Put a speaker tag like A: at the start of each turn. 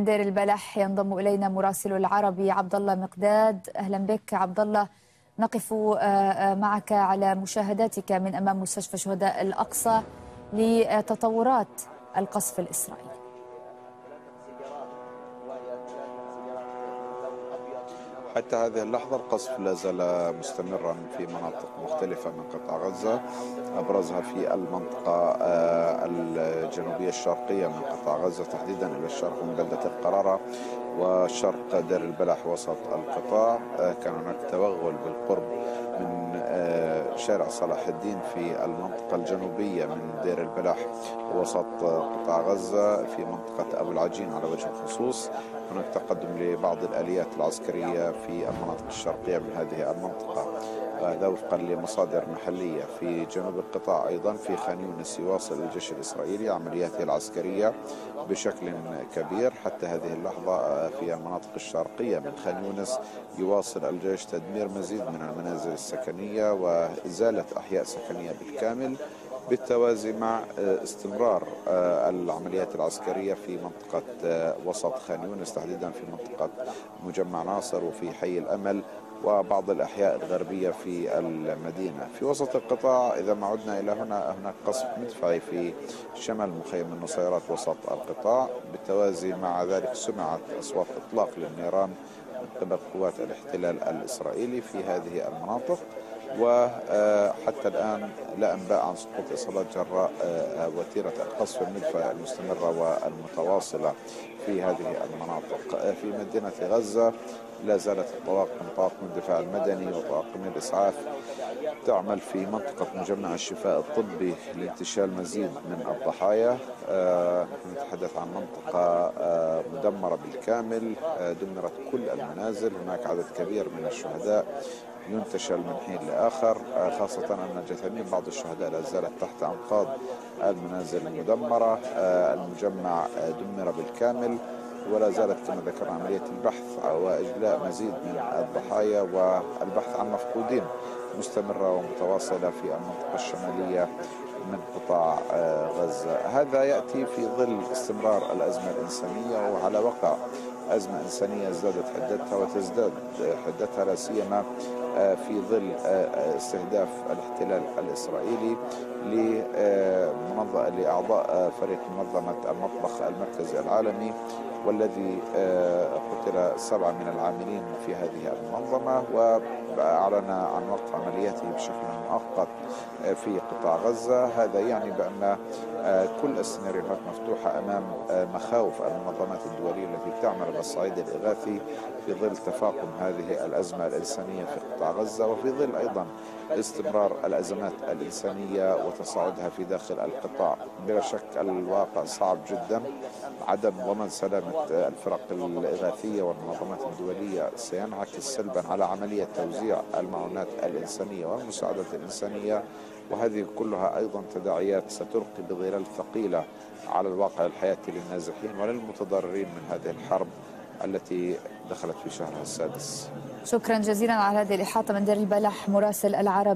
A: دير البلح ينضم إلينا مراسل العربي عبد الله مقداد. أهلا بك عبد الله نقف معك على مشاهداتك من أمام مستشفى شهداء الأقصى لتطورات القصف الإسرائيلي.
B: حتى هذه اللحظة القصف لا زال مستمرا في مناطق مختلفة من قطاع غزة أبرزها في المنطقة الجنوبية الشرقية من قطاع غزة تحديدا إلى الشرق من بلدة القرارة وشرق دير البلح وسط القطاع. كان هناك توغل بالقرب من شارع صلاح الدين في المنطقة الجنوبية من دير البلح وسط قطاع غزة في منطقة أبو العجين على وجه الخصوص. هناك تقدم لبعض الآليات العسكرية في المناطق الشرقية من هذه المنطقة. هذا وفقا لمصادر محلية في جنوب القطاع. أيضا في خان يونس يواصل الجيش الإسرائيلي عملياته العسكرية بشكل كبير. حتى هذه اللحظة في المناطق الشرقية من خان يونس يواصل الجيش تدمير مزيد من المنازل السكنية وإزالة أحياء سكنية بالكامل. بالتوازي مع استمرار العمليات العسكرية في منطقة وسط خان يونس تحديدا في منطقة مجمع ناصر وفي حي الأمل وبعض الأحياء الغربية في المدينة. في وسط القطاع إذا ما عدنا إلى هنا هناك قصف مدفعي في شمال مخيم النصيرات وسط القطاع. بالتوازي مع ذلك سمعت أصوات إطلاق للنيران من قبل قوات الاحتلال الإسرائيلي في هذه المناطق. وحتى الآن لا أنباء عن سقوط إصابات جراء وتيرة القصف المدفع المستمرة والمتواصلة في هذه المناطق. في مدينة غزة لا زالت الطواقم طاقم الدفاع المدني وطواقم الإسعاف. تعمل في منطقة مجمع الشفاء الطبي لانتشال مزيد من الضحايا. نتحدث عن منطقة مدمرة بالكامل. دمرت كل المنازل. هناك عدد كبير من الشهداء. ينتشل من حين لآخر خاصة أن جثامين بعض الشهداء لا زالت تحت أنقاض المنازل المدمرة المجمع دمر بالكامل ولا زالت كما ذكرنا عملية البحث وإجلاء مزيد من الضحايا والبحث عن مفقودين مستمرة ومتواصلة في المنطقة الشمالية من قطاع غزة. هذا يأتي في ظل استمرار الأزمة الإنسانية وعلى وقع أزمة إنسانية ازدادت حدتها وتزداد حدتها لا سيما في ظل استهداف الاحتلال الإسرائيلي لأعضاء فريق منظمة المطبخ المركزي العالمي والذي قتل سبعة من العاملين في هذه المنظمة وأعلن عن وقف عملياته بشكل مؤقت في قطاع غزة. هذا يعني بأن كل السيناريوهات مفتوحة أمام مخاوف المنظمات الدولية التي تعمل على الصعيد الإغاثي في ظل تفاقم هذه الأزمة الإنسانية في قطاع غزة وفي ظل أيضا استمرار الأزمات الإنسانية وتصاعدها في داخل القطاع. بلا شك الواقع صعب جدا. عدم ضمان سلامة الفرق الإغاثية والمنظمات الدولية سينعكس سلبا على عملية توزيع المعونات الإنسانية والمساعدات الإنسانية وهذه كلها أيضا تداعيات ستلقي بظلال ثقيلة على الواقع الحياتي للنازحين وللمتضررين من هذه الحرب التي دخلت في شهرها السادس.
A: شكرا جزيلا على هذه الإحاطة من دير البلح مراسل العربي.